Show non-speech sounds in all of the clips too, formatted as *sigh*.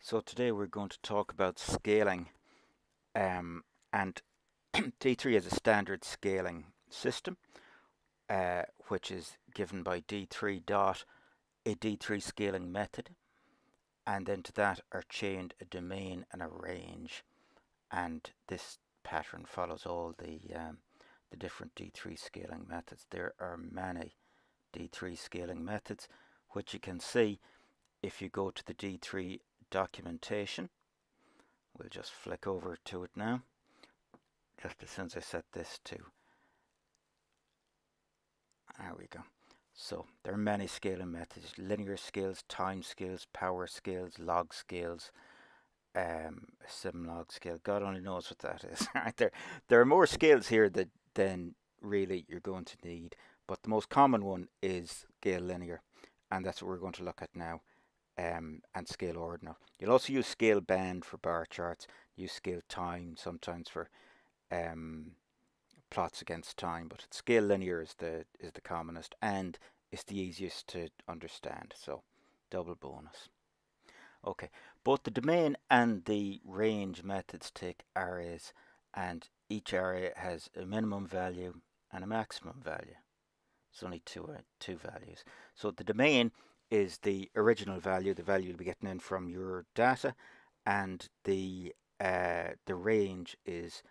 So today we're going to talk about scaling um, and *clears throat* D3 is a standard scaling system uh, which is given by D3 dot a D3 scaling method and then to that are chained a domain and a range and this pattern follows all the um, the different D3 scaling methods. There are many D3 scaling methods which you can see if you go to the D3 documentation. We'll just flick over to it now. Just as soon as I set this to. There we go. So there are many scaling methods, linear scales, time scales, power scales, log scales, um, symlog scale. God only knows what that is. *laughs* right there, there are more scales here that than really you're going to need, but the most common one is scale linear, and that's what we're going to look at now um, and scale ordinal. You'll also use scale band for bar charts, use scale time sometimes for um, plots against time, but scale linear is the is the commonest and it's the easiest to understand. So double bonus. Okay, both the domain and the range methods take arrays and each array has a minimum value and a maximum value. It's only two, uh, two values. So the domain is the original value, the value you'll be getting in from your data, and the uh, the range is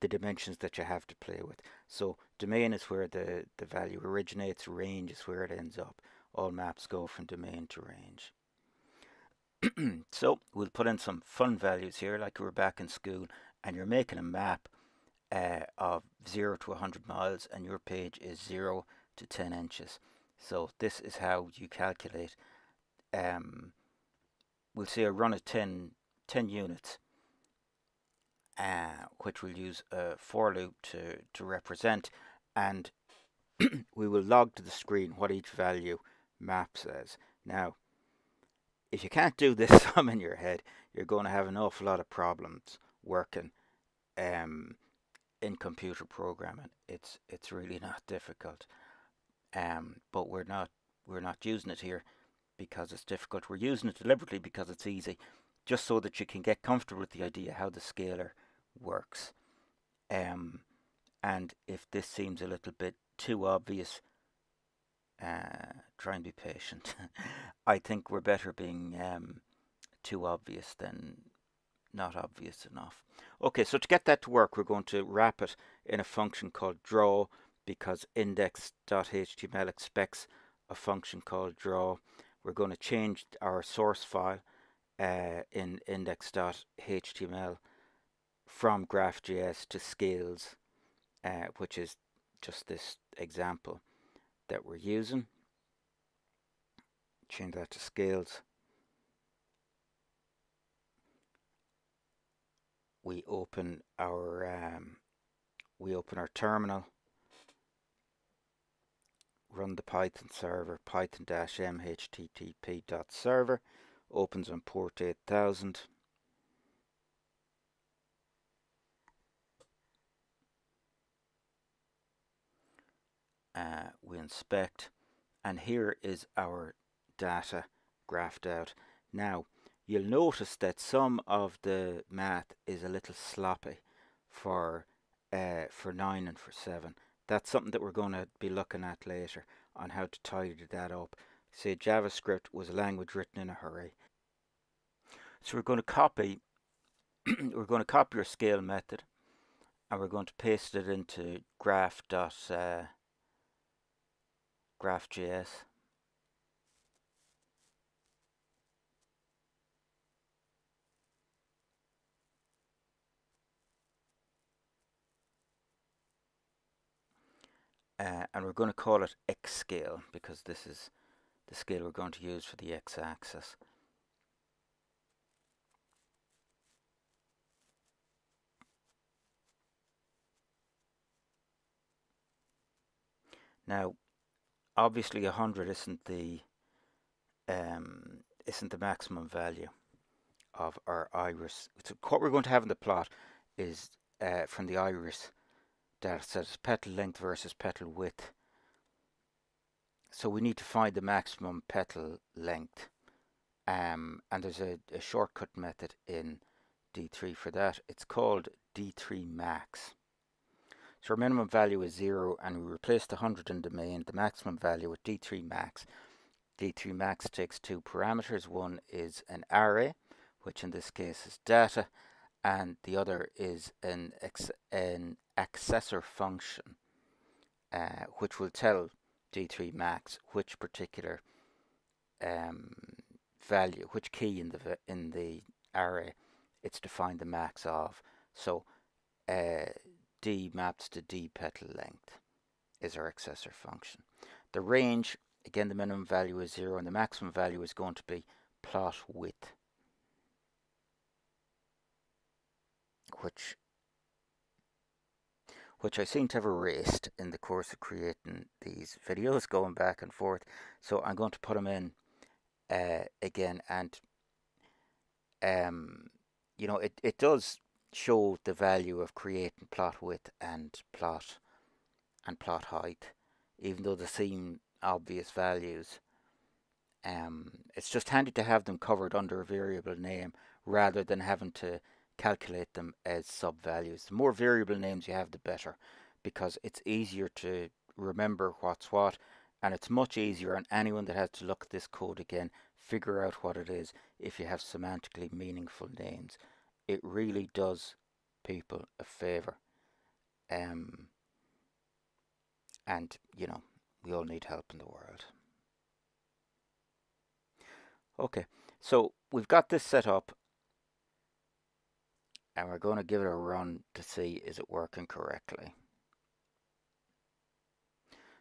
the dimensions that you have to play with. So domain is where the, the value originates, range is where it ends up. All maps go from domain to range. *clears throat* so we'll put in some fun values here, like we're back in school, and you're making a map uh, of 0 to 100 miles, and your page is 0 to 10 inches. So this is how you calculate. Um, we'll say a run of 10, 10 units, uh, which we'll use a for loop to, to represent. And *clears throat* we will log to the screen what each value map says. Now, if you can't do this *laughs* sum in your head, you're going to have an awful lot of problems working um, in computer programming. It's it's really not difficult um, but we're not we're not using it here because it's difficult. We're using it deliberately because it's easy, just so that you can get comfortable with the idea how the scaler works. Um, and if this seems a little bit too obvious, uh, try and be patient. *laughs* I think we're better being um, too obvious than not obvious enough. Okay, so to get that to work, we're going to wrap it in a function called draw because index.html expects a function called draw. We're going to change our source file uh, in index.html from GraphJS to scales, uh, which is just this example that we're using. Change that to scales. We open our um, we open our terminal run the Python server python-m http.server opens on port 8000 uh, we inspect and here is our data graphed out. Now you'll notice that some of the math is a little sloppy for uh, for 9 and for 7 that's something that we're going to be looking at later on how to tidy that up. Say JavaScript was a language written in a hurry. So we're going to copy *clears throat* we're going to copy our scale method and we're going to paste it into graph dot uh, graph.js uh, and we're going to call it x scale because this is the scale we're going to use for the x-axis. Now, obviously, a hundred isn't the um, isn't the maximum value of our iris. So what we're going to have in the plot is uh, from the iris data set petal length versus petal width. So we need to find the maximum petal length Um, and there's a, a shortcut method in D3 for that. It's called D3 max. So our minimum value is 0 and we replace the 100 in the main, the maximum value with D3 max. D3 max takes two parameters. One is an array, which in this case is data, and the other is an, an accessor function, uh, which will tell D3 max which particular um, value, which key in the in the array it's defined the max of. So uh, d maps to d petal length is our accessor function. The range, again the minimum value is 0 and the maximum value is going to be plot width. Which which I seem to have erased in the course of creating these videos going back and forth. So I'm going to put them in uh, again and um, you know it, it does show the value of creating plot width and plot and plot height even though they seem obvious values um, it's just handy to have them covered under a variable name rather than having to calculate them as sub values the more variable names you have the better because it's easier to remember what's what and it's much easier on anyone that has to look at this code again figure out what it is if you have semantically meaningful names it really does people a favor. Um, and, you know, we all need help in the world. Okay, so we've got this set up and we're going to give it a run to see is it working correctly.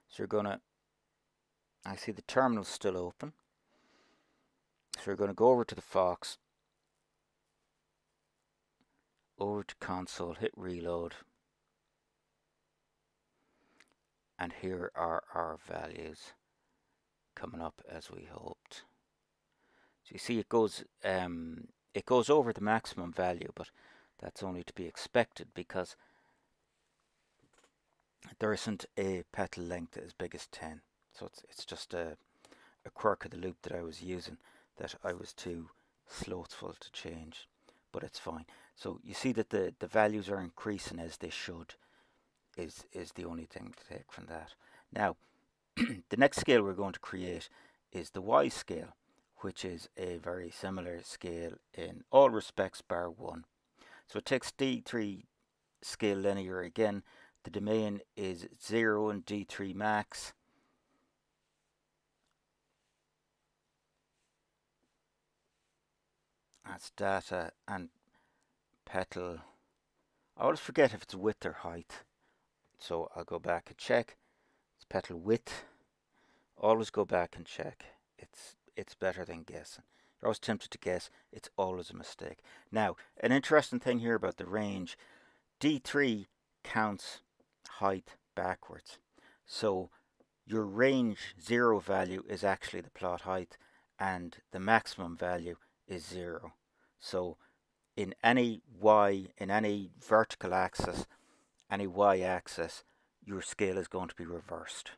So you're going to, I see the terminal still open. So we're going to go over to the Fox over to console, hit reload. And here are our values coming up as we hoped. So you see it goes um, it goes over the maximum value, but that's only to be expected because there isn't a petal length as big as 10. So it's, it's just a, a quirk of the loop that I was using that I was too slothful to change, but it's fine. So you see that the, the values are increasing as they should is, is the only thing to take from that. Now, *clears throat* the next scale we're going to create is the Y scale, which is a very similar scale in all respects bar 1. So it takes D3 scale linear again. The domain is 0 and D3 max. That's data and petal. I always forget if it's width or height. So I'll go back and check. It's petal width. Always go back and check. It's it's better than guessing. You're always tempted to guess. It's always a mistake. Now, an interesting thing here about the range. D3 counts height backwards. So your range zero value is actually the plot height and the maximum value is zero. So in any y, in any vertical axis, any y axis, your scale is going to be reversed.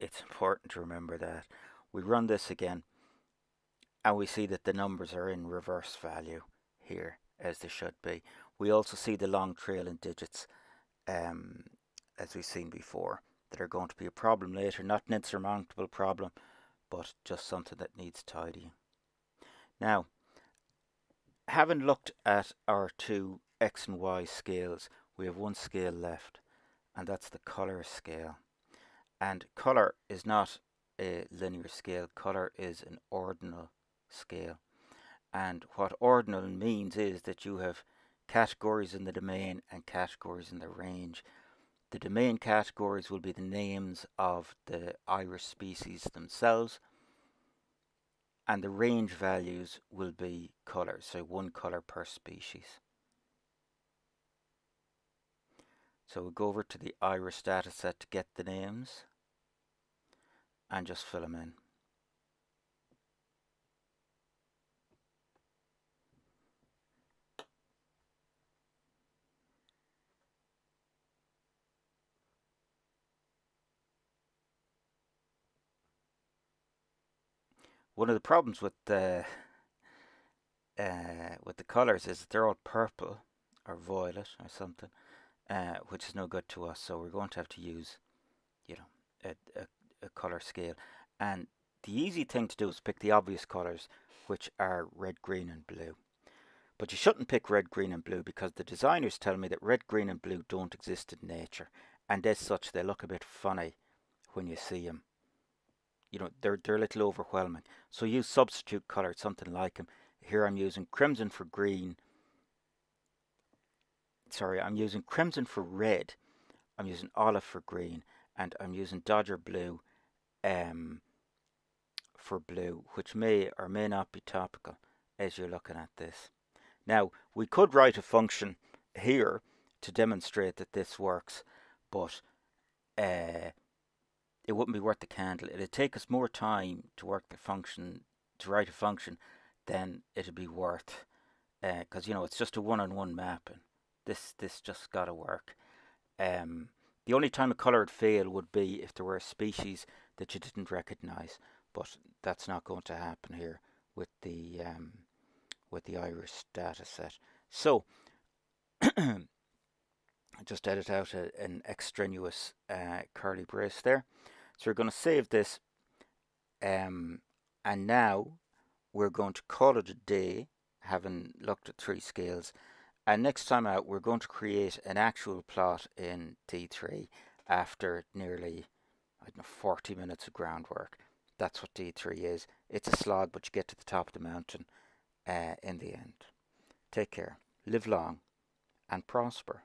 It's important to remember that. We run this again and we see that the numbers are in reverse value here as they should be. We also see the long trailing digits um, as we've seen before that are going to be a problem later. Not an insurmountable problem, but just something that needs tidying. Now, having looked at our two X and Y scales, we have one scale left, and that's the color scale. And color is not a linear scale, color is an ordinal scale. And what ordinal means is that you have categories in the domain and categories in the range. The domain categories will be the names of the iris species themselves and the range values will be colors, so one color per species. So we'll go over to the iris dataset to get the names and just fill them in. One of the problems with the uh, with the colors is that they're all purple or violet or something, uh, which is no good to us. So we're going to have to use, you know, a, a, a color scale. And the easy thing to do is pick the obvious colors, which are red, green, and blue. But you shouldn't pick red, green, and blue because the designers tell me that red, green, and blue don't exist in nature, and as such, they look a bit funny when you see them. You know, they're they're a little overwhelming. So use substitute color, something like them. Here I'm using crimson for green. Sorry, I'm using crimson for red. I'm using olive for green, and I'm using Dodger blue um, for blue, which may or may not be topical as you're looking at this. Now, we could write a function here to demonstrate that this works, but uh, it wouldn't be worth the candle. It'd take us more time to work the function, to write a function, than it'd be worth. Because, uh, you know, it's just a one-on-one -on -one mapping. This, this just got to work. Um, the only time a color would fail would be if there were a species that you didn't recognize, but that's not going to happen here with the um, with the iris data set. So I *coughs* just edit out a, an extraneous uh, curly brace there. So we're going to save this um, and now we're going to call it a day having looked at three scales and next time out we're going to create an actual plot in D3 after nearly I don't know 40 minutes of groundwork. That's what D3 is. It's a slog but you get to the top of the mountain uh, in the end. Take care, live long, and prosper.